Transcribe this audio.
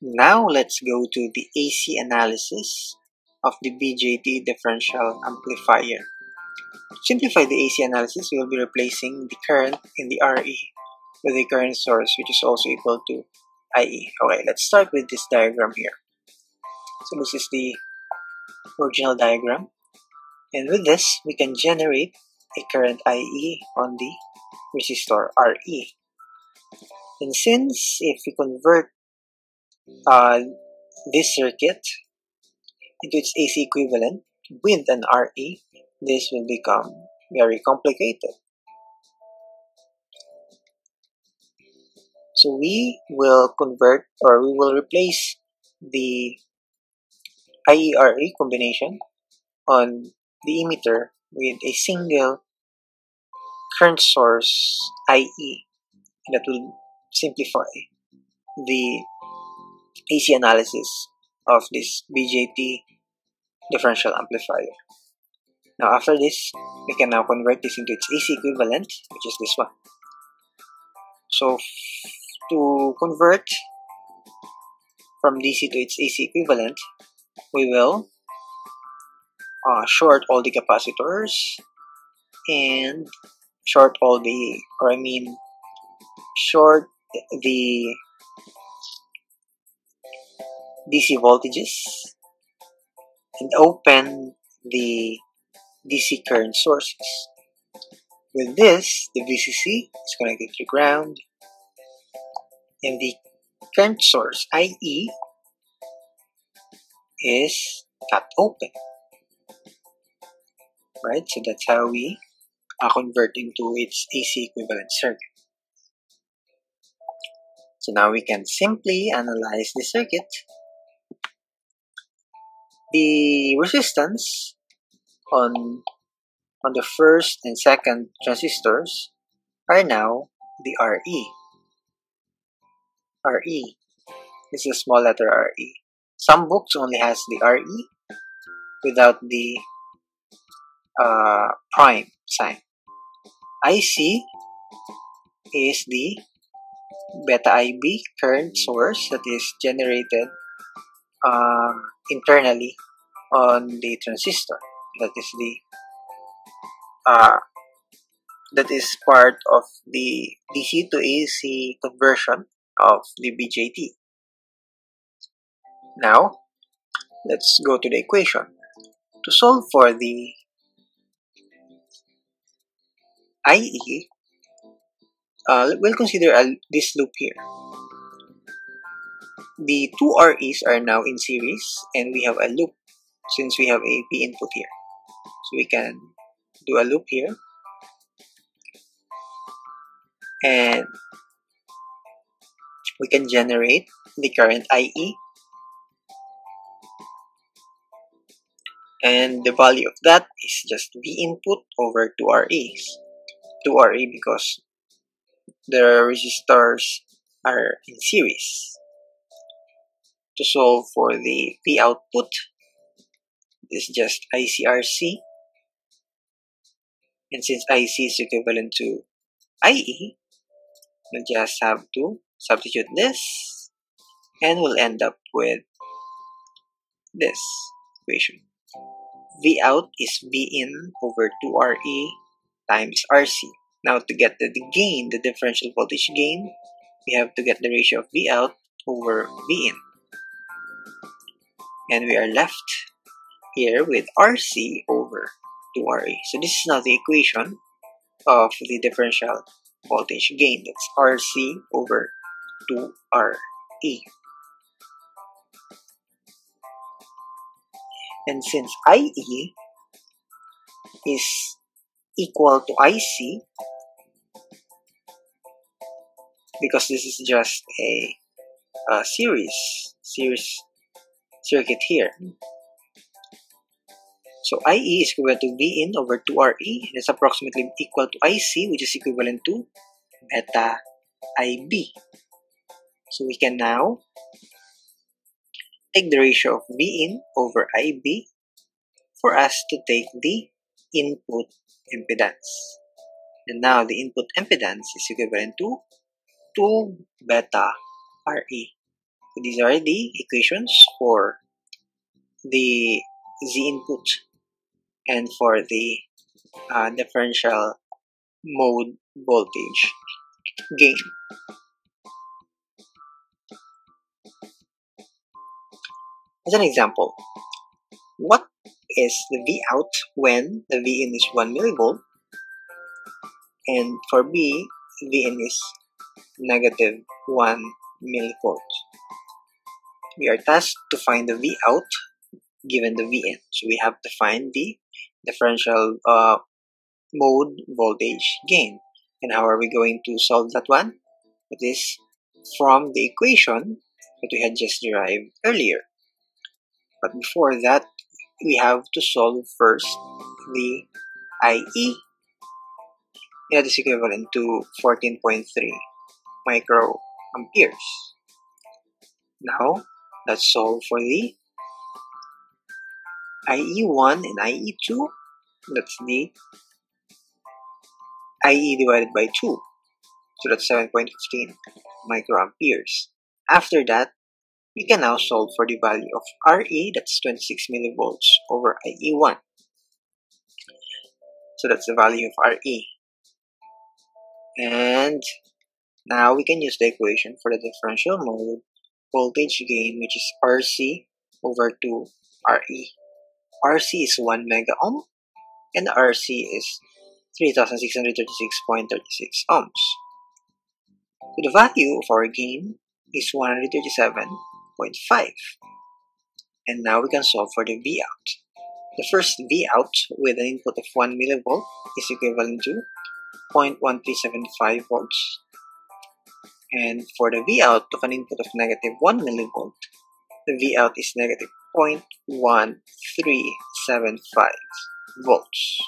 Now let's go to the AC analysis of the BJT differential amplifier. To simplify the AC analysis, we will be replacing the current in the RE with the current source which is also equal to IE. Okay, let's start with this diagram here. So this is the original diagram. And with this, we can generate a current IE on the resistor RE. And since if we convert uh, this circuit into its AC equivalent with an RE, this will become very complicated. So we will convert or we will replace the IERE combination on the emitter with a single current source IE that will simplify the AC analysis of this BJT differential amplifier. Now after this, we can now convert this into its AC equivalent, which is this one. So to convert from DC to its AC equivalent, we will uh, short all the capacitors and short all the, or I mean, short the DC voltages and open the DC current sources. With this, the VCC is connected to ground and the current source, IE, is cut open. Right? So that's how we uh, convert into its AC equivalent circuit. So now we can simply analyze the circuit. The resistance on, on the first and second transistors are now the RE. RE. Is a small letter RE. Some books only has the RE without the uh, prime sign. IC is the beta IB current source that is generated uh, internally on the transistor. That is the uh, that is part of the DC to AC conversion of the BJT. Now, let's go to the equation. To solve for the IE, uh, we'll consider this loop here. The two REs are now in series and we have a loop since we have a V input here. So we can do a loop here and we can generate the current IE and the value of that is just V input over 2REs. 2RE because the resistors are in series. To solve for the V output is just ICRC and since IC is equivalent to IE, we'll just have to substitute this and we'll end up with this equation. V out is V in over 2RE times RC. Now to get the, the gain, the differential voltage gain, we have to get the ratio of V out over V in. And we are left here with RC over 2RE. So this is now the equation of the differential voltage gain. That's RC over 2RE. And since IE is equal to IC, because this is just a, a series, series circuit here. So IE is equivalent to V in over 2RE and is approximately equal to IC which is equivalent to beta IB. So we can now take the ratio of V in over IB for us to take the input impedance. And now the input impedance is equivalent to 2 beta RE, these are the equations for the Z input and for the uh, differential mode voltage gain. As an example, what is the V out when the V in is 1 millivolt and for B, V in is negative 1 millivolts. We are tasked to find the V out given the V in. So we have to find the differential uh, mode voltage gain. And how are we going to solve that one? It is from the equation that we had just derived earlier. But before that, we have to solve first the IE. That is equivalent to 14.3 microamperes. Now, let's solve for the IE1 and IE2. That's the IE divided by 2. So that's 7.15 microamperes. After that, we can now solve for the value of RE, that's 26 millivolts over IE1. So that's the value of RE. And now we can use the equation for the differential mode voltage gain, which is RC over 2 RE. RC is 1 mega ohm, and RC is 3636.36 ohms. So the value of our gain is 137.5. And now we can solve for the V out. The first V out with an input of 1 millivolt is equivalent to 0.1375 volts. And for the V out of an input of negative 1 millivolt, the V out is negative 0.1375 volts.